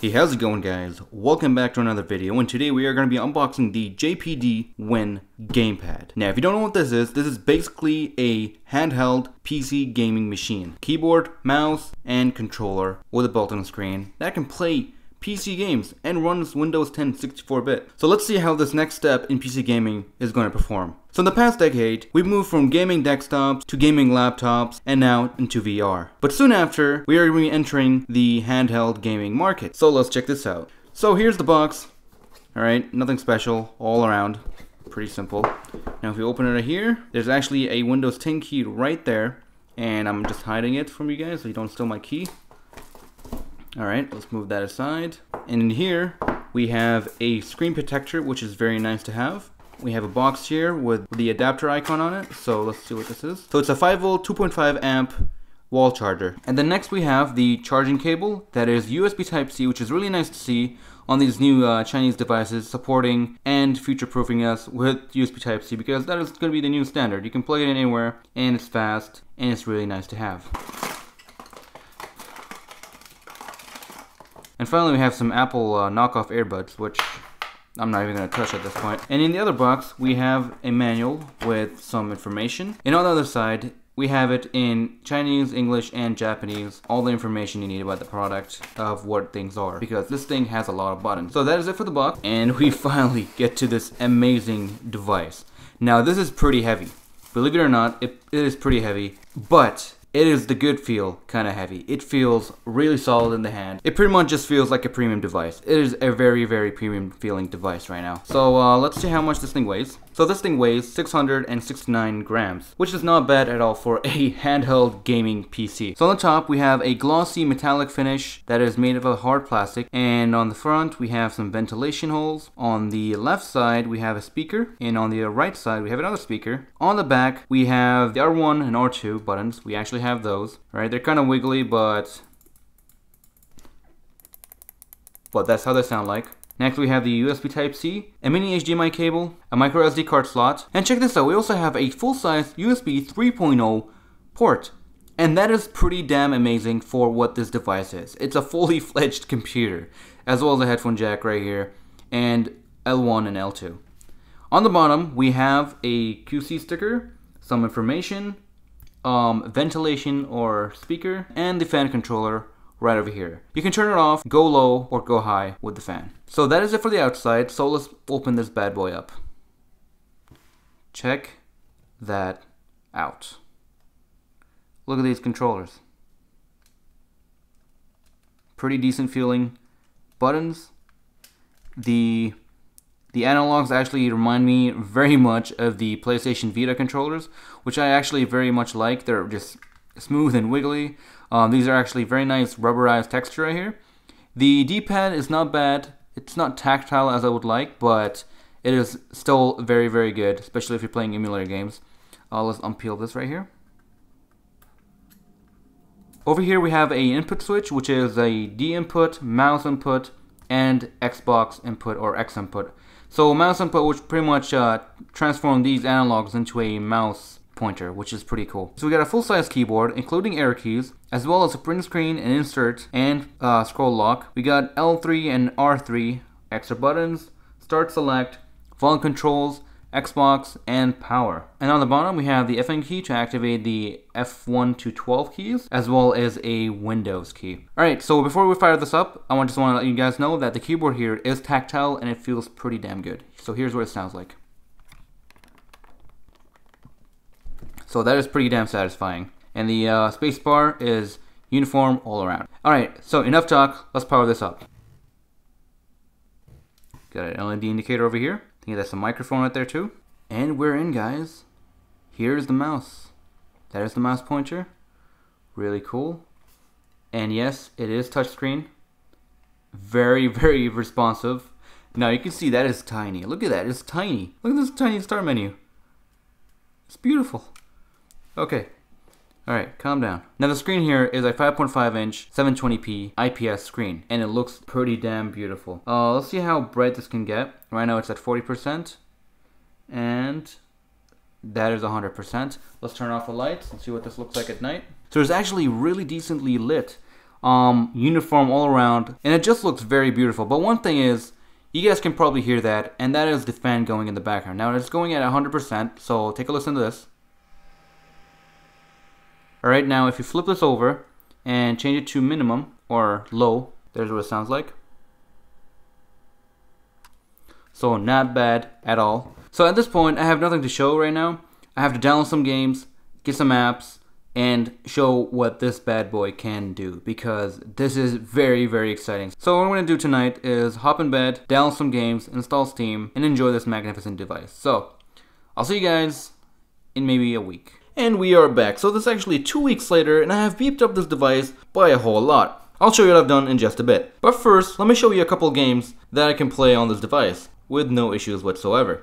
Hey, how's it going guys? Welcome back to another video and today we are going to be unboxing the GPD Win Gamepad. Now if you don't know what this is, this is basically a handheld PC gaming machine. Keyboard, mouse, and controller with a built-in screen that can play PC games and runs Windows 10 64-bit. So let's see how this next step in PC gaming is going to perform. So in the past decade, we've moved from gaming desktops to gaming laptops and now into VR. But soon after, we are re-entering the handheld gaming market. So let's check this out. So here's the box. Alright, nothing special, all around. Pretty simple. Now if we open it here, there's actually a Windows 10 key right there. And I'm just hiding it from you guys so you don't steal my key. Alright, let's move that aside. And in here, we have a screen protector, which is very nice to have. We have a box here with the adapter icon on it, so let's see what this is. So it's a 5 volt, 2.5 amp wall charger. And then next we have the charging cable that is USB Type-C, which is really nice to see on these new uh, Chinese devices supporting and future-proofing us with USB Type-C because that is going to be the new standard. You can plug it in anywhere and it's fast and it's really nice to have. And finally we have some Apple uh, knockoff earbuds, which I'm not even going to touch at this point. And in the other box, we have a manual with some information. And on the other side, we have it in Chinese, English, and Japanese. All the information you need about the product of what things are. Because this thing has a lot of buttons. So that is it for the box. And we finally get to this amazing device. Now this is pretty heavy. Believe it or not, it, it is pretty heavy. But it is the good feel kind of heavy. It feels really solid in the hand. It pretty much just feels like a premium device. It is a very, very premium feeling device right now. So uh, let's see how much this thing weighs. So this thing weighs 669 grams, which is not bad at all for a handheld gaming PC. So on the top we have a glossy metallic finish that is made of a hard plastic and on the front we have some ventilation holes. On the left side we have a speaker and on the right side we have another speaker. On the back we have the R1 and R2 buttons. We actually have those, right? They're kind of wiggly but but that's how they sound like. Next we have the USB Type-C, a mini HDMI cable, a micro SD card slot, and check this out, we also have a full-size USB 3.0 port. And that is pretty damn amazing for what this device is. It's a fully fledged computer, as well as a headphone jack right here, and L1 and L2. On the bottom, we have a QC sticker, some information, um, ventilation or speaker, and the fan controller right over here. You can turn it off, go low, or go high with the fan. So that is it for the outside, so let's open this bad boy up. Check that out. Look at these controllers. Pretty decent feeling buttons. The the analogs actually remind me very much of the PlayStation Vita controllers, which I actually very much like. They're just smooth and wiggly. Um, these are actually very nice rubberized texture right here. The D-pad is not bad. It's not tactile as I would like, but it is still very, very good, especially if you're playing emulator games. Uh, let's unpeel this right here. Over here we have a input switch, which is a D input, mouse input, and Xbox input or X input. So mouse input, which pretty much uh, transform these analogs into a mouse pointer, which is pretty cool. So we got a full-size keyboard, including arrow keys, as well as a print screen and insert and scroll lock. We got L3 and R3 extra buttons, start select, volume controls, Xbox, and power. And on the bottom we have the FN key to activate the F1 to 12 keys, as well as a Windows key. Alright, so before we fire this up, I just want to let you guys know that the keyboard here is tactile and it feels pretty damn good. So here's what it sounds like. So that is pretty damn satisfying. And the uh, spacebar is uniform all around. Alright, so enough talk, let's power this up. Got an LED indicator over here. I think that's a microphone right there too. And we're in guys. Here's the mouse. That is the mouse pointer. Really cool. And yes, it is touchscreen. Very, very responsive. Now you can see that is tiny. Look at that, it's tiny. Look at this tiny start menu. It's beautiful. Okay. Alright, calm down. Now the screen here is a 5.5 inch 720p IPS screen and it looks pretty damn beautiful. Uh, let's see how bright this can get. Right now it's at 40% and that is 100%. Let's turn off the lights and see what this looks like at night. So it's actually really decently lit um, uniform all around, and it just looks very beautiful. But one thing is, you guys can probably hear that, and that is the fan going in the background. Now it's going at 100%, so take a listen to this. Alright, now if you flip this over and change it to minimum or low, there's what it sounds like. So not bad at all. So at this point, I have nothing to show right now. I have to download some games, get some apps, and show what this bad boy can do because this is very very exciting. So what I'm going to do tonight is hop in bed, download some games, install Steam, and enjoy this magnificent device. So I'll see you guys in maybe a week. And we are back. So this is actually two weeks later and I have beeped up this device by a whole lot. I'll show you what I've done in just a bit. But first, let me show you a couple games that I can play on this device with no issues whatsoever.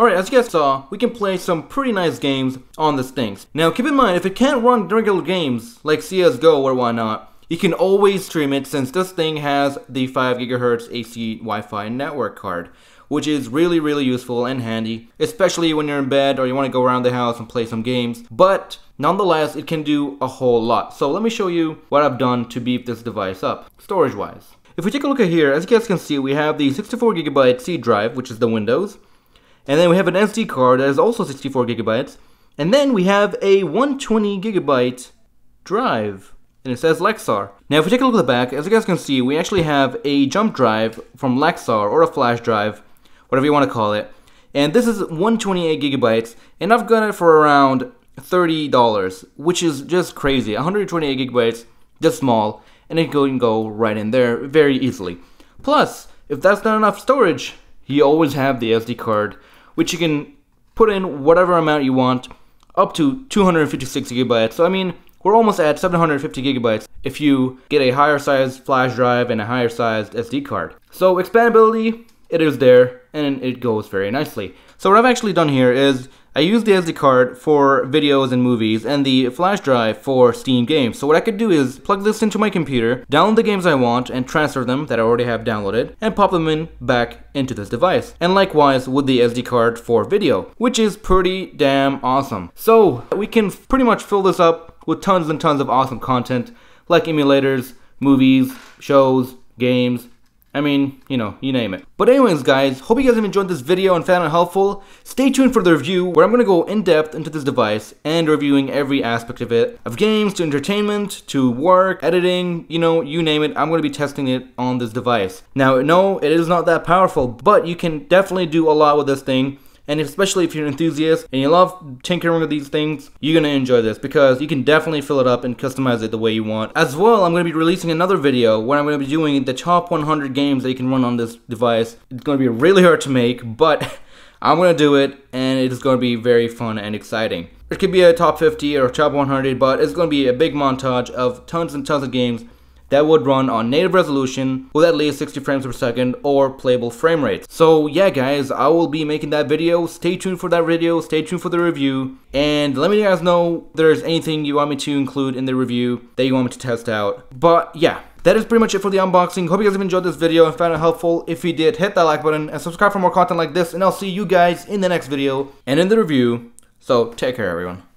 Alright, as you guys saw, we can play some pretty nice games on this thing. Now keep in mind, if it can't run regular games like CSGO or whatnot, you can always stream it since this thing has the 5 GHz AC Wi-Fi network card, which is really really useful and handy, especially when you're in bed or you want to go around the house and play some games. But nonetheless, it can do a whole lot. So let me show you what I've done to beef this device up, storage wise. If we take a look at here, as you guys can see, we have the 64GB C drive, which is the Windows. And then we have an SD card that is also 64 gigabytes. And then we have a 120 gigabyte drive. And it says Lexar. Now if we take a look at the back, as you guys can see, we actually have a jump drive from Lexar, or a flash drive, whatever you want to call it. And this is 128 gigabytes, and I've got it for around $30, which is just crazy. 128 gigabytes, just small, and it can go right in there very easily. Plus, if that's not enough storage, you always have the SD card which you can put in whatever amount you want, up to 256 gigabytes. So I mean, we're almost at 750 gigabytes if you get a higher size flash drive and a higher sized SD card. So expandability, it is there and it goes very nicely. So what I've actually done here is I use the SD card for videos and movies and the flash drive for Steam games. So what I could do is plug this into my computer, download the games I want and transfer them that I already have downloaded and pop them in back into this device. And likewise with the SD card for video, which is pretty damn awesome. So we can pretty much fill this up with tons and tons of awesome content like emulators, movies, shows, games, I mean, you know, you name it. But anyways, guys, hope you guys have enjoyed this video and found it helpful. Stay tuned for the review where I'm going to go in depth into this device and reviewing every aspect of it. Of games to entertainment to work, editing, you know, you name it. I'm going to be testing it on this device. Now, no, it is not that powerful, but you can definitely do a lot with this thing. And especially if you're an enthusiast and you love tinkering with these things, you're going to enjoy this because you can definitely fill it up and customize it the way you want. As well, I'm going to be releasing another video where I'm going to be doing the top 100 games that you can run on this device. It's going to be really hard to make, but I'm going to do it and it is going to be very fun and exciting. It could be a top 50 or top 100, but it's going to be a big montage of tons and tons of games that would run on native resolution with at least 60 frames per second or playable frame rates. So yeah guys, I will be making that video. Stay tuned for that video, stay tuned for the review, and let me guys know if there's anything you want me to include in the review that you want me to test out. But yeah, that is pretty much it for the unboxing. Hope you guys have enjoyed this video and found it helpful. If you did, hit that like button and subscribe for more content like this, and I'll see you guys in the next video and in the review. So take care everyone.